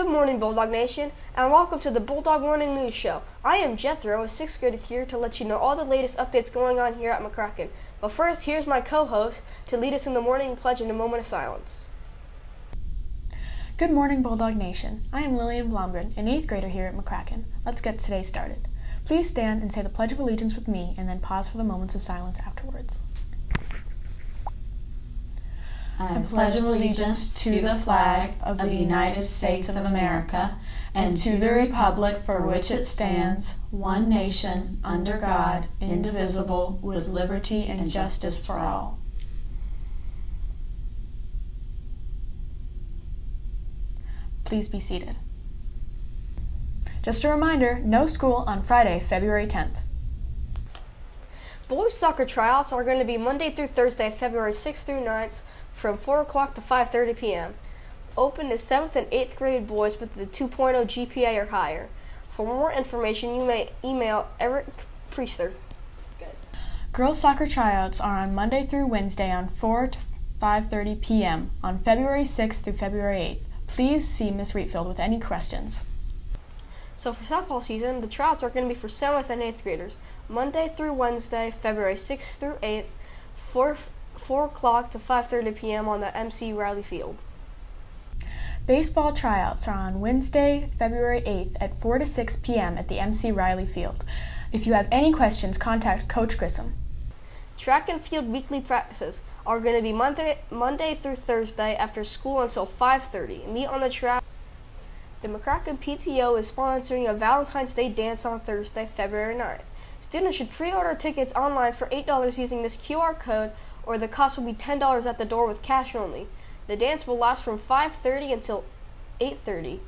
Good morning, Bulldog Nation, and welcome to the Bulldog Morning News Show. I am Jethro, a sixth grader here to let you know all the latest updates going on here at McCracken. But first, here's my co-host to lead us in the morning pledge in a moment of silence. Good morning, Bulldog Nation. I am Lillian Blomgren, an eighth grader here at McCracken. Let's get today started. Please stand and say the Pledge of Allegiance with me, and then pause for the moments of silence afterwards. I pledge allegiance to the flag of the United States of America and to the republic for which it stands, one nation, under God, indivisible, with liberty and justice for all. Please be seated. Just a reminder, no school on Friday, February 10th. Boys soccer tryouts are going to be Monday through Thursday, February 6th through 9th from 4 o'clock to 5.30 p.m. Open to 7th and 8th grade boys with the 2.0 GPA or higher. For more information, you may email Eric Priester. Girls soccer tryouts are on Monday through Wednesday on 4 to 5:30 p.m. on February 6th through February 8th. Please see Miss Wheatfield with any questions. So for softball season, the tryouts are going to be for 7th and 8th graders, Monday through Wednesday, February 6th through 8th, 4, 4 o'clock to 5.30 p.m. on the MC Riley Field. Baseball tryouts are on Wednesday, February 8th at 4 to 6 p.m. at the MC Riley Field. If you have any questions, contact Coach Grissom. Track and field weekly practices are going to be Monday, Monday through Thursday after school until 5.30. Meet on the track. The McCracken PTO is sponsoring a Valentine's Day dance on Thursday, February 9th. Students should pre-order tickets online for $8 using this QR code or the cost will be $10 at the door with cash only. The dance will last from 5:30 until 8:30.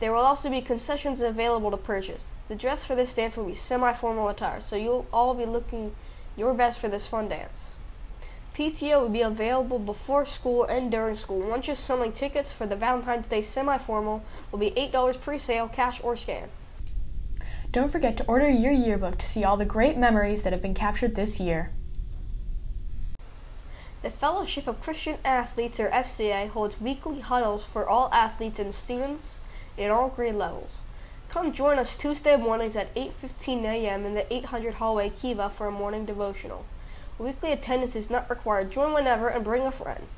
There will also be concessions available to purchase. The dress for this dance will be semi-formal attire, so you'll all be looking your best for this fun dance. PTO will be available before school and during school. Once you're selling tickets for the Valentine's Day semi-formal will be $8 pre-sale, cash or scan. Don't forget to order your yearbook to see all the great memories that have been captured this year. The Fellowship of Christian Athletes, or FCA, holds weekly huddles for all athletes and students in all grade levels. Come join us Tuesday mornings at 8:15 a.m. in the 800 hallway Kiva for a morning devotional. Weekly attendance is not required. Join whenever and bring a friend.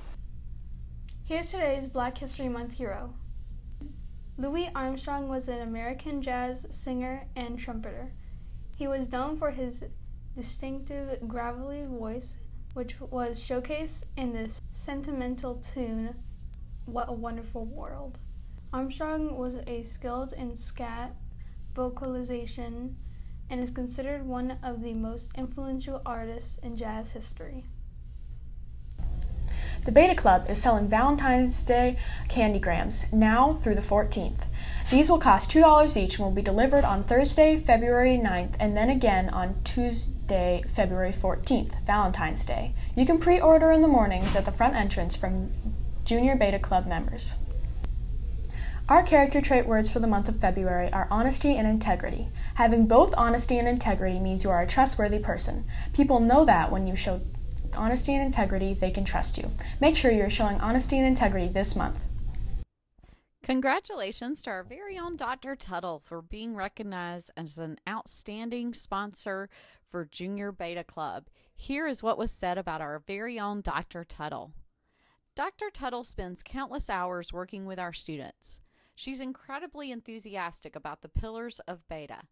Here's today's Black History Month hero. Louis Armstrong was an American jazz singer and trumpeter. He was known for his distinctive gravelly voice which was showcased in this sentimental tune What a Wonderful World. Armstrong was a skilled in scat vocalization and is considered one of the most influential artists in jazz history. The Beta Club is selling Valentine's Day candygrams now through the 14th. These will cost $2 each and will be delivered on Thursday, February 9th, and then again on Tuesday, February 14th, Valentine's Day. You can pre order in the mornings at the front entrance from Junior Beta Club members. Our character trait words for the month of February are honesty and integrity. Having both honesty and integrity means you are a trustworthy person. People know that when you show honesty and integrity, they can trust you. Make sure you're showing honesty and integrity this month. Congratulations to our very own Dr. Tuttle for being recognized as an outstanding sponsor for Junior Beta Club. Here is what was said about our very own Dr. Tuttle. Dr. Tuttle spends countless hours working with our students. She's incredibly enthusiastic about the pillars of beta.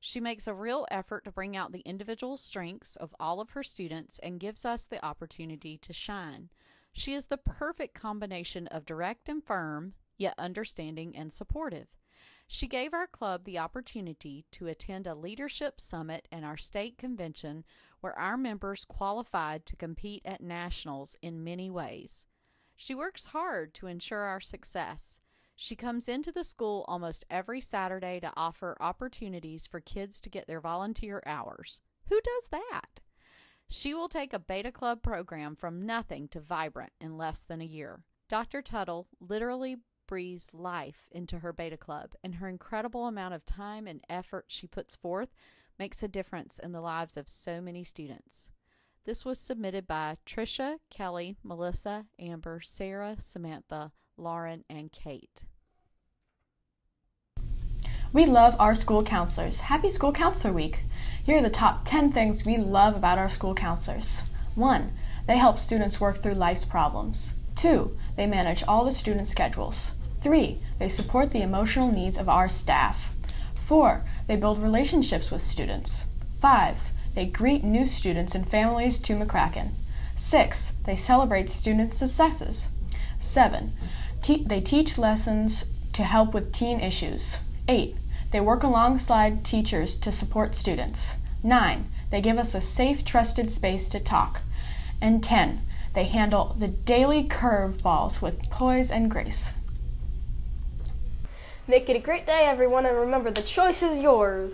She makes a real effort to bring out the individual strengths of all of her students and gives us the opportunity to shine. She is the perfect combination of direct and firm, yet understanding and supportive. She gave our club the opportunity to attend a leadership summit and our state convention where our members qualified to compete at nationals in many ways. She works hard to ensure our success. She comes into the school almost every Saturday to offer opportunities for kids to get their volunteer hours. Who does that? She will take a Beta Club program from nothing to vibrant in less than a year. Dr. Tuttle literally breathes life into her Beta Club, and her incredible amount of time and effort she puts forth makes a difference in the lives of so many students. This was submitted by Trisha, Kelly, Melissa, Amber, Sarah, Samantha, Lauren, and Kate. We love our school counselors. Happy School Counselor Week! Here are the top 10 things we love about our school counselors. 1. They help students work through life's problems. 2. They manage all the student schedules. 3. They support the emotional needs of our staff. 4. They build relationships with students. 5. They greet new students and families to McCracken. 6. They celebrate students' successes. 7. Te- they teach lessons to help with teen issues. 8. They work alongside teachers to support students. 9. They give us a safe, trusted space to talk. And 10. They handle the daily curveballs with poise and grace. Make it a great day, everyone, and remember the choice is yours.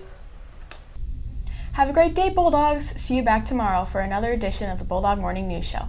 Have a great day, Bulldogs. See you back tomorrow for another edition of the Bulldog Morning News Show.